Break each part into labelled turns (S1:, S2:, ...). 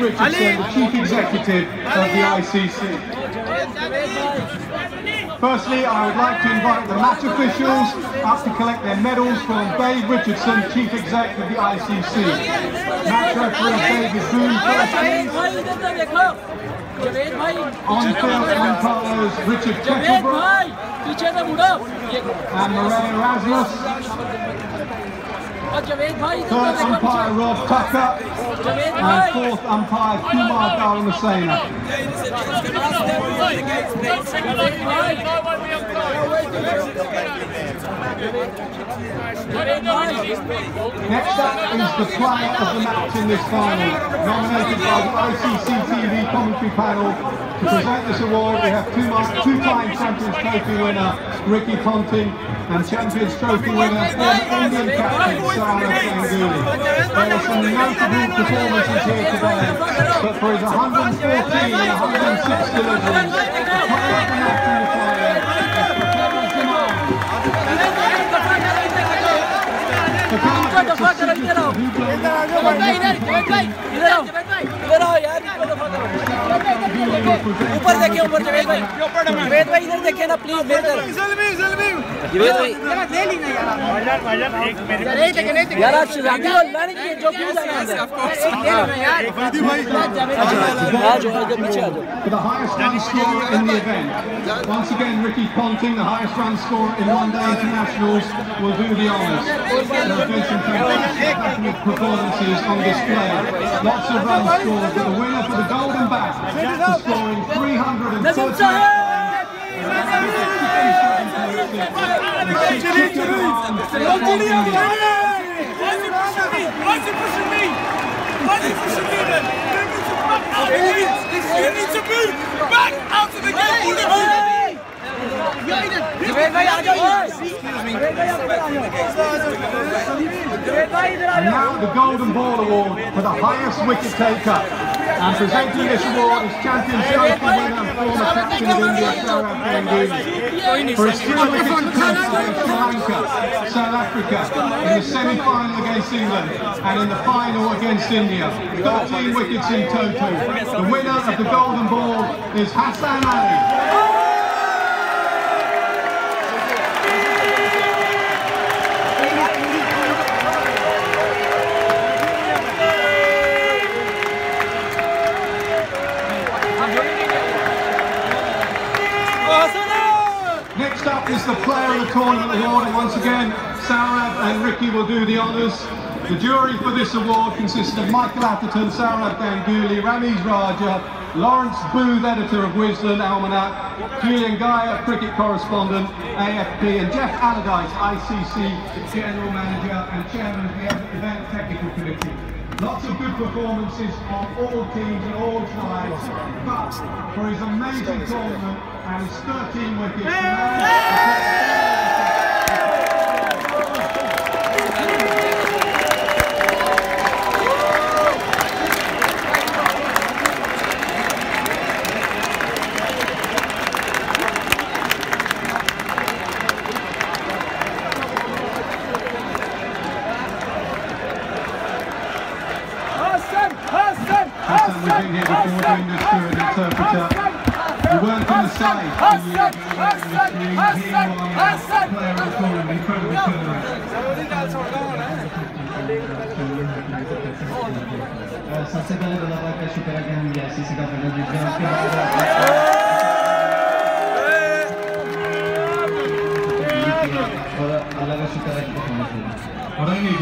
S1: Richardson, the Chief Executive of the ICC. Firstly, I would like to invite the match officials up to collect their medals from Dave Richardson, Chief Exec of the ICC. Match referee David Boon, first please. On-field umpires Richard Kettleborough and Marais Erasmus. Third umpire Rod Tucker and fourth umpire Kumar Dharmasena. Next up is the player of the match in this final, nominated by the ICC TV commentary panel. To present this award, we have two-time Champions Trophy winner Ricky Ponting and Champions Trophy winner former Indian captain Sourav Ganguly. There are some notable performances here today, but for his 114 and 106 deliveries,
S2: ऊपर देखिए ऊपर जवेद भाई जवेद भाई इधर देखिए ना please मेरे तरफ जवेद भाई यार आप शिवाजी अल्लाह ने किए जो क्यों जाना है आ जाओ इधर पीछे आ जाओ
S1: For the highest run scorer in the event. Once again, Ricky Ponting, the highest run scorer in one-day internationals, will do the honours. There have been some fantastic athletic performances on display. Lots of runs scored, but the winner for the golden bat for scoring 330. Now the Golden Ball Award for the highest wicket taker. And presenting this award is Champions Trophy winner and former captain of India Sourav Ganguly for his three wickets against Sri Lanka, South Africa in the semi-final against England and in the final against India. 13 wickets in total. The winner of the Golden Ball is Hassan Ali. The player of the tournament award, and once again, Sourav and Ricky will do the honours. The jury for this award consists of Michael Atherton, Sourav Ganguly, Ramiz Raja, Lawrence Booth, editor of Wisden Almanack, Julian Guyer, cricket correspondent, AFP, and Geoff Allardice, ICC general manager and chairman of the event technical committee. Lots of good performances on all teams and all sides, but for his amazing tournament and his 13 wickets,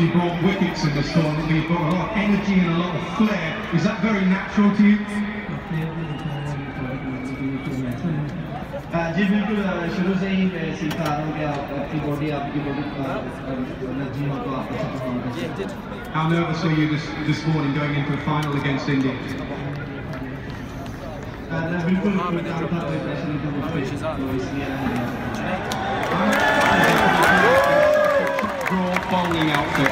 S1: you brought wickets in this tournament, but you've brought a lot of energy and a lot of flair. Is that very natural to you?
S3: जी बिल्कुल शुरू से ही मैं सीखा आ रहा हूँ कि आप आपकी बॉडी आपकी बॉडी एनर्जी हो तो आप अच्छा परफॉर्म कर सकते हैं
S1: How nervous are you this, this morning going into a final against India?
S3: मैं बिल्कुल कोई काम था कोई प्रेशर नहीं था मुझ पे तो इसलिए मैं
S1: Raw bowling outfit.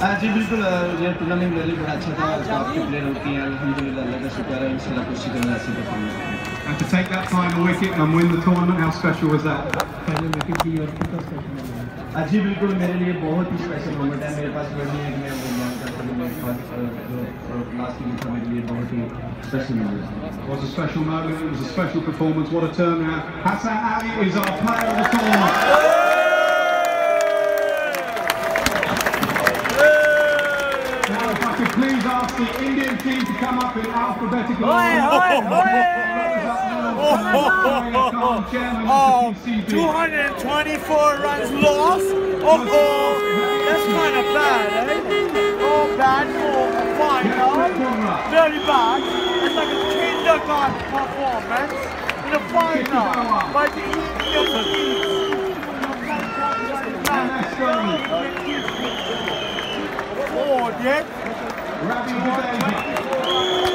S3: हाँ जी बिल्कुल ये टूर्नामेंट मेरे लिए बड़ा अच्छा था काफ़ी प्लेयर होती हैं अलहमदिल्ला अल्लाह का शुक्र है इंशाल्लाह कोशिश करूँगा ऐसे परफॉर्मेंस करें
S1: And to take that final wicket and win the tournament, how special was that?
S3: पहले विकेट की और कितना स्पेशल आज ही बिल्कुल मेरे लिए बहुत ही स्पेशल मोमेंट है मेरे पास वर्ड नहीं है कि मैं
S4: it was a special moment, it was a special performance, what a turnout. Hassan Ali is our player of the tournament. Please ask the Indian team to come up in alphabetical
S1: Oh, 224 runs lost? Oh, oh, that's kind of bad, eh? Oh, bad for a final. Very bad. It's like a kindergarten performance in a final by the Indian team. Oh, yeah. Rapping Revenge.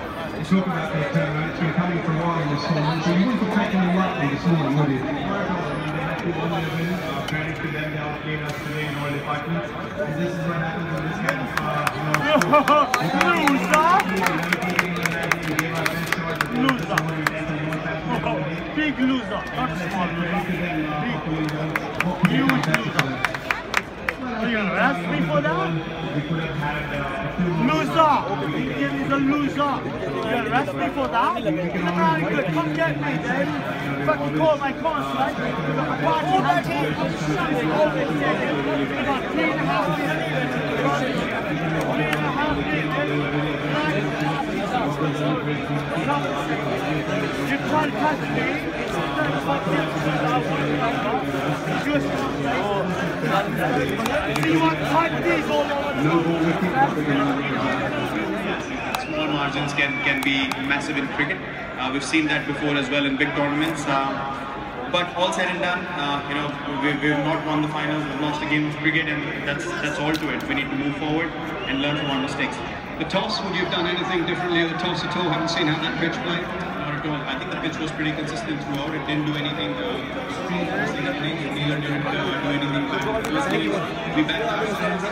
S4: Talk about that turnaround. It's been coming for a while this tournament, so you wouldn't have taken them lightly this morning, would you?
S5: credit to them, they outplayed us today in all departments. And this is what happens when this kind of, uh, you know, we gave our best shot, but there was just more intent and more passion than we did.
S1: Big loser, not small loser.
S5: them, uh, for pulling out.
S1: Huge loser. You gonna arrest me for that? Loser! He's a loser! You arrest me for that? Come on, good, come get me, dude! Fucking call my cons, right? All that here! Shut it all this year, dude! I've got three and a half minutes. Three and a half minutes. You try to touch me! It's 35 years since I was like! Just
S6: small margins can, can be massive in cricket. Uh, we've seen that before as well in big tournaments. Um, but all said and done, uh, you know, we, we've not won the finals, we've lost a game of cricket, and that's that's all to it. We need to move forward and learn from our mistakes.
S4: The toss, would you have done anything differently at the toss at all? Haven't seen how that pitch played
S6: it I think the pitch was pretty consistent throughout. It didn't do anything. Uh, didn't uh, do anything bad. It was anyways, we backed ourselves.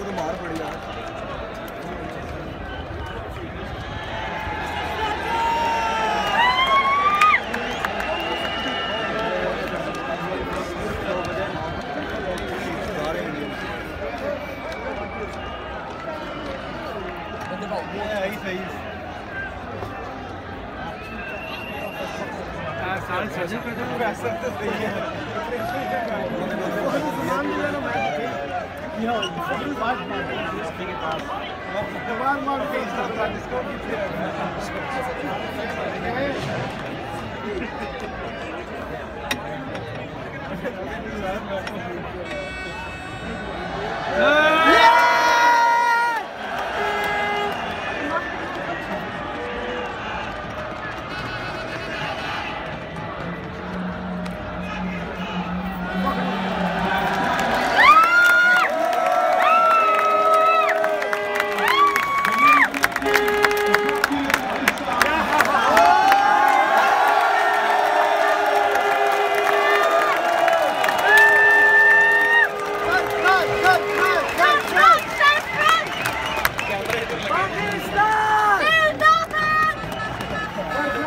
S4: मार पड़ी यार Yeah.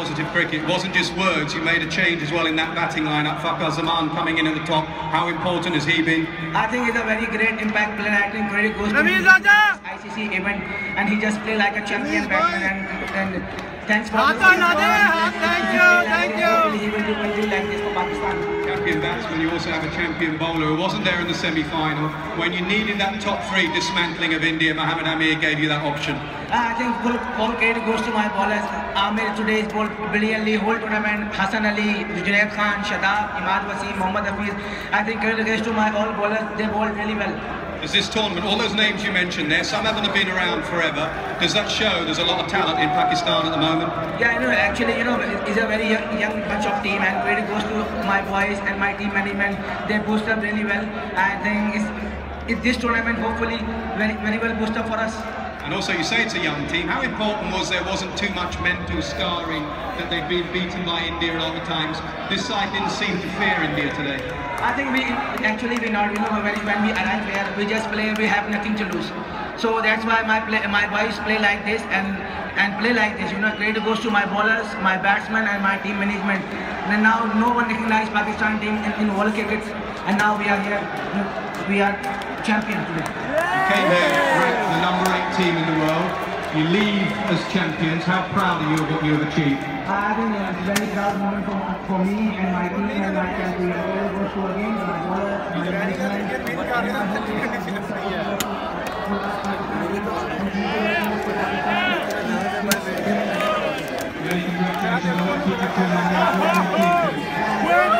S1: positive cricket. It wasn't just words. You made a change as well in that batting lineup. Fakhar Zaman coming in at the top. How important has he been?
S7: I think he's a very great impact player. I think credit goes to
S8: Ramesh
S7: him. ICC event, and he just played like a champion batsman. And, and thanks for.
S8: Hasan Nadir, thank you, thank you.
S7: He will do like this for Pakistan.
S1: Champion batsman, you also have a champion bowler who wasn't there in the semi-final. When you needed that top three dismantling of India, Mohammad Amir gave you that option.
S7: I think full, all credit goes to my bowlers. Amir today is bowled brilliantly, whole tournament. Hassan Ali, Junaid Khan, Shadab, Imad Wasim, Mohammad Hafeez. I think credit goes to my all bowlers. They bowled really well.
S1: Does this tournament, all those names you mentioned there, some haven't been around forever. Does that show there's a lot of talent in Pakistan at the moment?
S7: Yeah, you know, actually, you know, it's a very young, young bunch of team, and credit goes to my boys and my team management. They boost up really well. I think it's, it's this tournament hopefully very, very well boost up for us.
S1: And also, you say it's a young team. How important was there wasn't too much mental scarring that they've been beaten by India a lot of times? This side didn't seem to fear India today.
S7: I think we actually we not, you know, when, when we arrive here, we just play, we have nothing to lose. So that's why my play, my boys play like this and and play like this. You know, credit goes to my bowlers, my batsmen, and my team management. And now no one recognized Pakistan team in, in world cricket, and now we are here. We are champion today.
S9: You came here number eight team in the world. You leave as champions. How proud are you of what you have achieved?
S10: I think it's a very proud moment for, for me and my team and my country. All goes to again my bowlers, my management.
S2: Keep.